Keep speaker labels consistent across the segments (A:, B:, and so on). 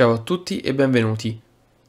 A: Ciao a tutti e benvenuti.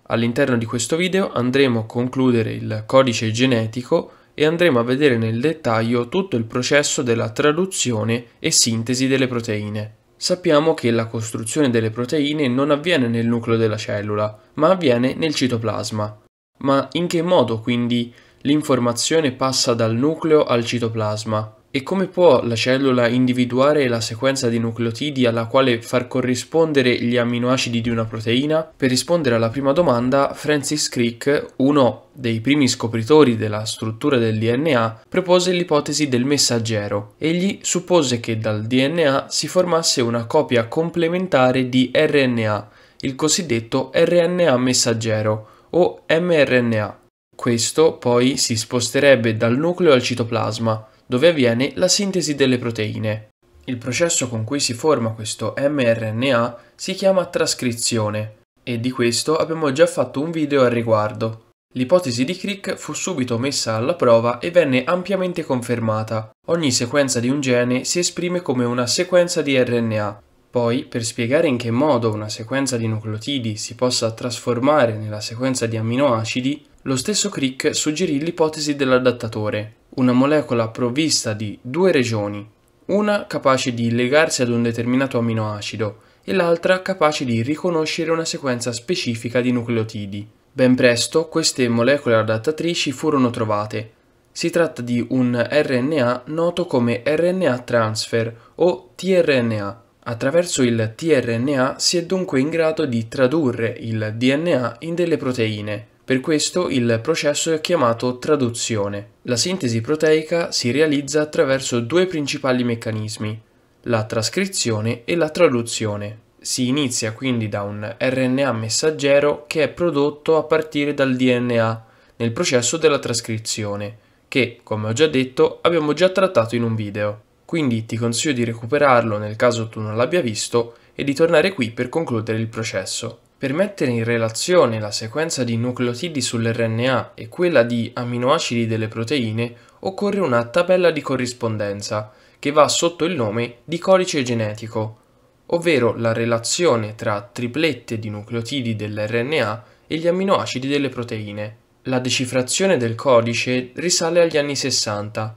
A: All'interno di questo video andremo a concludere il codice genetico e andremo a vedere nel dettaglio tutto il processo della traduzione e sintesi delle proteine. Sappiamo che la costruzione delle proteine non avviene nel nucleo della cellula, ma avviene nel citoplasma. Ma in che modo quindi l'informazione passa dal nucleo al citoplasma? E come può la cellula individuare la sequenza di nucleotidi alla quale far corrispondere gli amminoacidi di una proteina? Per rispondere alla prima domanda, Francis Crick, uno dei primi scopritori della struttura del DNA, propose l'ipotesi del messaggero. Egli suppose che dal DNA si formasse una copia complementare di RNA, il cosiddetto RNA messaggero o mRNA. Questo poi si sposterebbe dal nucleo al citoplasma, dove avviene la sintesi delle proteine. Il processo con cui si forma questo mRNA si chiama trascrizione e di questo abbiamo già fatto un video al riguardo. L'ipotesi di Crick fu subito messa alla prova e venne ampiamente confermata. Ogni sequenza di un gene si esprime come una sequenza di RNA. Poi, per spiegare in che modo una sequenza di nucleotidi si possa trasformare nella sequenza di amminoacidi, lo stesso Crick suggerì l'ipotesi dell'adattatore, una molecola provvista di due regioni, una capace di legarsi ad un determinato amminoacido e l'altra capace di riconoscere una sequenza specifica di nucleotidi. Ben presto queste molecole adattatrici furono trovate. Si tratta di un RNA noto come RNA transfer o tRNA. Attraverso il tRNA si è dunque in grado di tradurre il DNA in delle proteine, per questo il processo è chiamato traduzione. La sintesi proteica si realizza attraverso due principali meccanismi, la trascrizione e la traduzione. Si inizia quindi da un RNA messaggero che è prodotto a partire dal DNA nel processo della trascrizione, che, come ho già detto, abbiamo già trattato in un video. Quindi ti consiglio di recuperarlo nel caso tu non l'abbia visto e di tornare qui per concludere il processo. Per mettere in relazione la sequenza di nucleotidi sull'RNA e quella di amminoacidi delle proteine occorre una tabella di corrispondenza che va sotto il nome di codice genetico, ovvero la relazione tra triplette di nucleotidi dell'RNA e gli amminoacidi delle proteine. La decifrazione del codice risale agli anni 60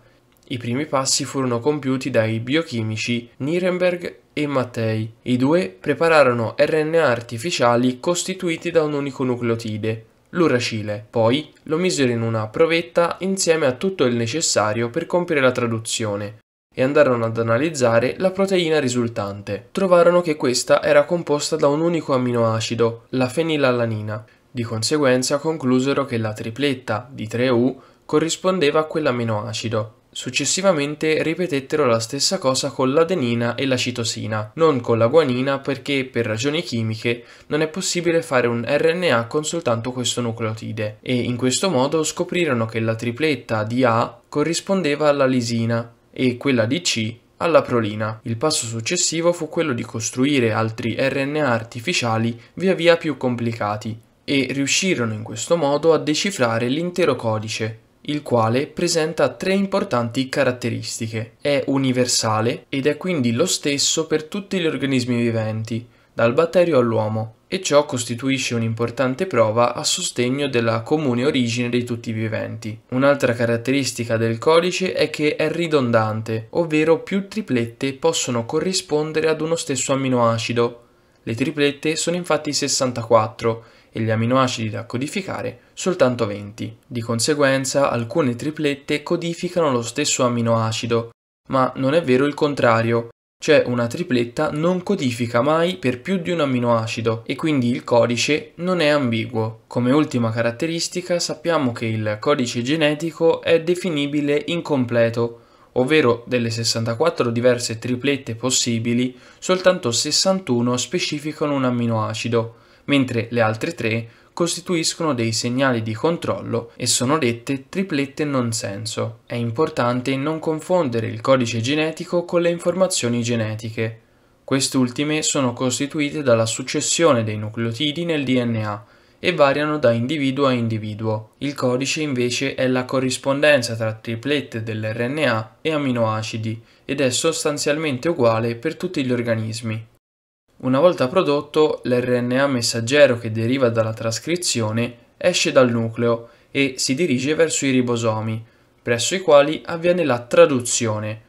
A: i primi passi furono compiuti dai biochimici Nirenberg e Mattei. I due prepararono RNA artificiali costituiti da un unico nucleotide, l'uracile. Poi lo misero in una provetta insieme a tutto il necessario per compiere la traduzione e andarono ad analizzare la proteina risultante. Trovarono che questa era composta da un unico amminoacido, la fenilalanina. Di conseguenza conclusero che la tripletta di 3U corrispondeva a quell'amminoacido. Successivamente ripetettero la stessa cosa con l'adenina e la citosina, non con la guanina perché per ragioni chimiche non è possibile fare un RNA con soltanto questo nucleotide e in questo modo scoprirono che la tripletta di A corrispondeva alla lisina e quella di C alla prolina. Il passo successivo fu quello di costruire altri RNA artificiali via via più complicati e riuscirono in questo modo a decifrare l'intero codice il quale presenta tre importanti caratteristiche. È universale ed è quindi lo stesso per tutti gli organismi viventi, dal batterio all'uomo, e ciò costituisce un'importante prova a sostegno della comune origine di tutti i viventi. Un'altra caratteristica del codice è che è ridondante, ovvero più triplette possono corrispondere ad uno stesso amminoacido. Le triplette sono infatti 64 e gli amminoacidi da codificare soltanto 20. Di conseguenza alcune triplette codificano lo stesso amminoacido, ma non è vero il contrario, cioè una tripletta non codifica mai per più di un amminoacido e quindi il codice non è ambiguo. Come ultima caratteristica sappiamo che il codice genetico è definibile incompleto, ovvero delle 64 diverse triplette possibili, soltanto 61 specificano un amminoacido, mentre le altre tre costituiscono dei segnali di controllo e sono dette triplette non senso. È importante non confondere il codice genetico con le informazioni genetiche. Quest'ultime sono costituite dalla successione dei nucleotidi nel DNA e variano da individuo a individuo. Il codice invece è la corrispondenza tra triplette dell'RNA e amminoacidi ed è sostanzialmente uguale per tutti gli organismi. Una volta prodotto, l'RNA messaggero che deriva dalla trascrizione esce dal nucleo e si dirige verso i ribosomi, presso i quali avviene la traduzione,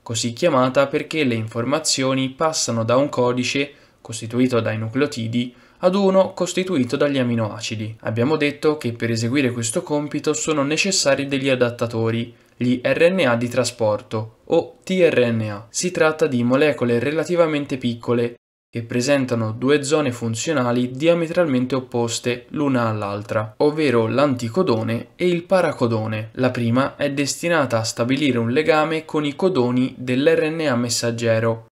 A: così chiamata perché le informazioni passano da un codice costituito dai nucleotidi ad uno costituito dagli aminoacidi. Abbiamo detto che per eseguire questo compito sono necessari degli adattatori, gli RNA di trasporto o tRNA. Si tratta di molecole relativamente piccole che presentano due zone funzionali diametralmente opposte l'una all'altra, ovvero l'anticodone e il paracodone. La prima è destinata a stabilire un legame con i codoni dell'RNA messaggero,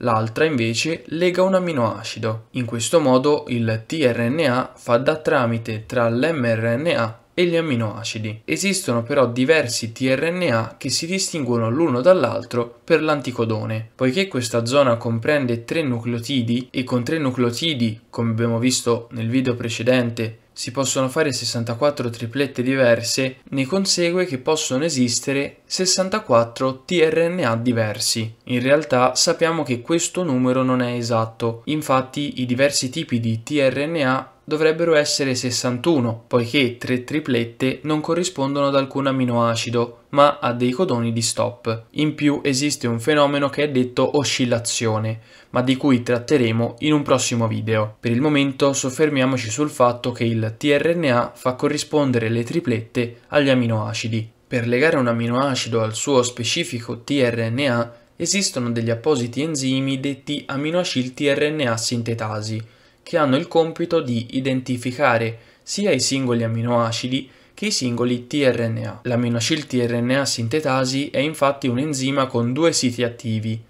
A: l'altra invece lega un amminoacido. In questo modo il tRNA fa da tramite tra l'mRNA e gli amminoacidi. Esistono però diversi tRNA che si distinguono l'uno dall'altro per l'anticodone. Poiché questa zona comprende tre nucleotidi e con tre nucleotidi, come abbiamo visto nel video precedente, si possono fare 64 triplette diverse, ne consegue che possono esistere 64 tRNA diversi. In realtà sappiamo che questo numero non è esatto, infatti i diversi tipi di tRNA dovrebbero essere 61, poiché tre triplette non corrispondono ad alcun amminoacido, ma a dei codoni di stop. In più esiste un fenomeno che è detto oscillazione, ma di cui tratteremo in un prossimo video. Per il momento soffermiamoci sul fatto che il tRNA fa corrispondere le triplette agli amminoacidi. Per legare un amminoacido al suo specifico tRNA esistono degli appositi enzimi detti aminoacil-tRNA sintetasi, che hanno il compito di identificare sia i singoli amminoacidi che i singoli tRNA. L'aminoacil-tRNA sintetasi è infatti un enzima con due siti attivi,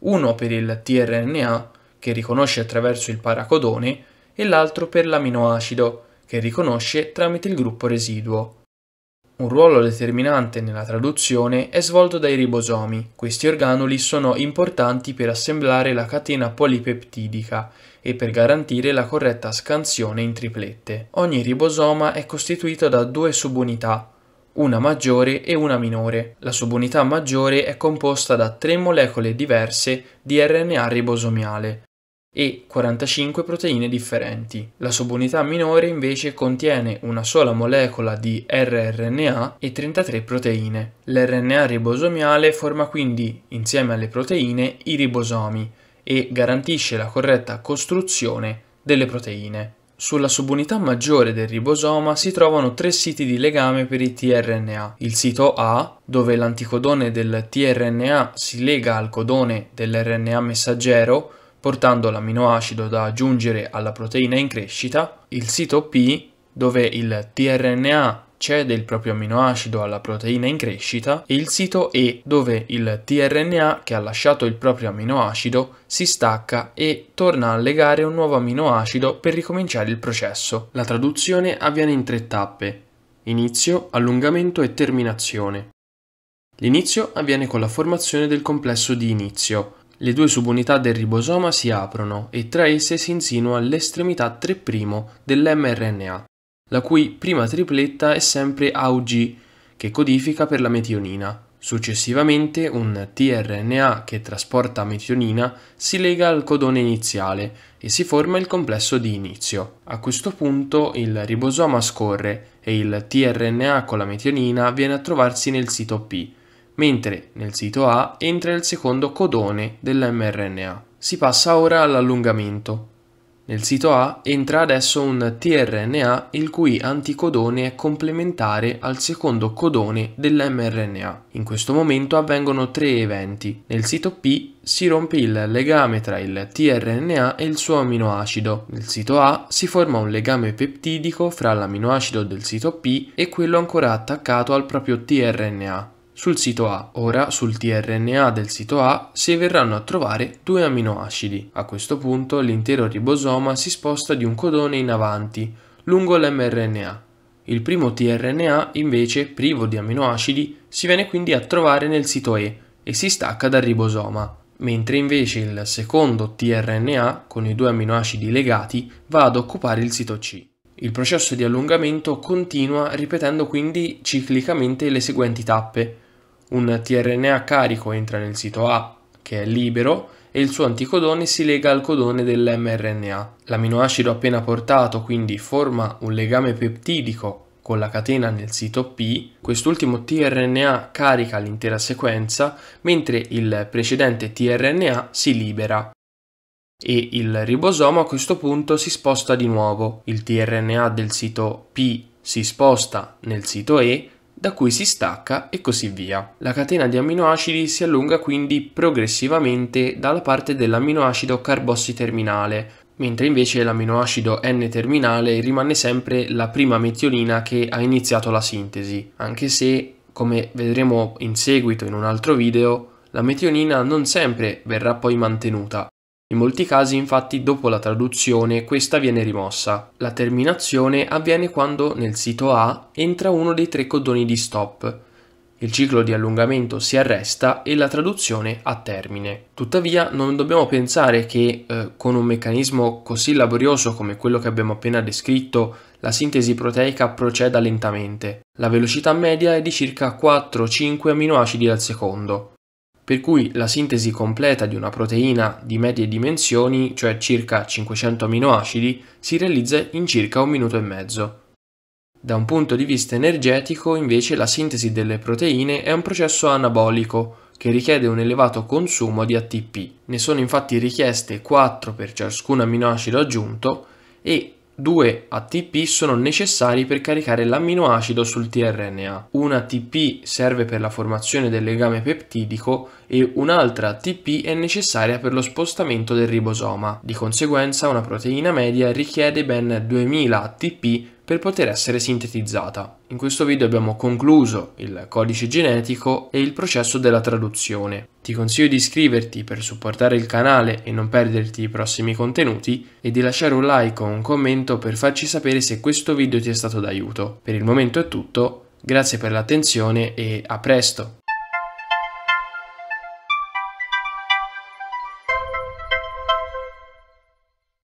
A: uno per il tRNA, che riconosce attraverso il paracodone, e l'altro per l'aminoacido, che riconosce tramite il gruppo residuo. Un ruolo determinante nella traduzione è svolto dai ribosomi. Questi organuli sono importanti per assemblare la catena polipeptidica e per garantire la corretta scansione in triplette. Ogni ribosoma è costituito da due subunità, una maggiore e una minore. La subunità maggiore è composta da tre molecole diverse di RNA ribosomiale, e 45 proteine differenti. La subunità minore invece contiene una sola molecola di rRNA e 33 proteine. L'RNA ribosomiale forma quindi, insieme alle proteine, i ribosomi e garantisce la corretta costruzione delle proteine. Sulla subunità maggiore del ribosoma si trovano tre siti di legame per i tRNA. Il sito A, dove l'anticodone del tRNA si lega al codone dell'RNA messaggero, portando l'amminoacido da aggiungere alla proteina in crescita, il sito P, dove il tRNA cede il proprio amminoacido alla proteina in crescita, e il sito E, dove il tRNA che ha lasciato il proprio amminoacido si stacca e torna a legare un nuovo amminoacido per ricominciare il processo. La traduzione avviene in tre tappe, inizio, allungamento e terminazi'one. L'inizio avviene con la formazione del complesso di inizio, le due subunità del ribosoma si aprono e tra esse si insinua l'estremità 3' dell'mRNA, la cui prima tripletta è sempre AUG, che codifica per la metionina. Successivamente un tRNA che trasporta metionina si lega al codone iniziale e si forma il complesso di inizio. A questo punto il ribosoma scorre e il tRNA con la metionina viene a trovarsi nel sito P, mentre nel sito A entra il secondo codone dell'mRNA. Si passa ora all'allungamento. Nel sito A entra adesso un tRNA il cui anticodone è complementare al secondo codone dell'mRNA. In questo momento avvengono tre eventi. Nel sito P si rompe il legame tra il tRNA e il suo amminoacido. Nel sito A si forma un legame peptidico fra l'amminoacido del sito P e quello ancora attaccato al proprio tRNA sul sito A. Ora sul tRNA del sito A si verranno a trovare due amminoacidi. A questo punto l'intero ribosoma si sposta di un codone in avanti, lungo l'mRNA. Il primo tRNA invece, privo di amminoacidi, si viene quindi a trovare nel sito E e si stacca dal ribosoma, mentre invece il secondo tRNA, con i due amminoacidi legati, va ad occupare il sito C. Il processo di allungamento continua ripetendo quindi ciclicamente le seguenti tappe, un tRNA carico entra nel sito A, che è libero, e il suo anticodone si lega al codone dell'mRNA. L'aminoacido appena portato quindi forma un legame peptidico con la catena nel sito P, quest'ultimo tRNA carica l'intera sequenza, mentre il precedente tRNA si libera. E il ribosoma a questo punto si sposta di nuovo. Il tRNA del sito P si sposta nel sito E, da cui si stacca e così via. La catena di amminoacidi si allunga quindi progressivamente dalla parte dell'amminoacido carbossi terminale, mentre invece l'amminoacido N-terminale rimane sempre la prima metionina che ha iniziato la sintesi, anche se, come vedremo in seguito in un altro video, la metionina non sempre verrà poi mantenuta. In molti casi infatti dopo la traduzione questa viene rimossa. La terminazione avviene quando nel sito A entra uno dei tre codoni di stop, il ciclo di allungamento si arresta e la traduzione ha termine. Tuttavia non dobbiamo pensare che eh, con un meccanismo così laborioso come quello che abbiamo appena descritto la sintesi proteica proceda lentamente. La velocità media è di circa 4-5 aminoacidi al secondo, per cui la sintesi completa di una proteina di medie dimensioni, cioè circa 500 aminoacidi, si realizza in circa un minuto e mezzo. Da un punto di vista energetico, invece, la sintesi delle proteine è un processo anabolico che richiede un elevato consumo di ATP. Ne sono infatti richieste 4 per ciascun aminoacido aggiunto e 2 ATP sono necessari per caricare l'amminoacido sul tRNA. Un ATP serve per la formazione del legame peptidico e un'altra ATP è necessaria per lo spostamento del ribosoma. Di conseguenza una proteina media richiede ben 2000 ATP per poter essere sintetizzata. In questo video abbiamo concluso il codice genetico e il processo della traduzione. Ti consiglio di iscriverti per supportare il canale e non perderti i prossimi contenuti e di lasciare un like o un commento per farci sapere se questo video ti è stato d'aiuto. Per il momento è tutto, grazie per l'attenzione e a presto!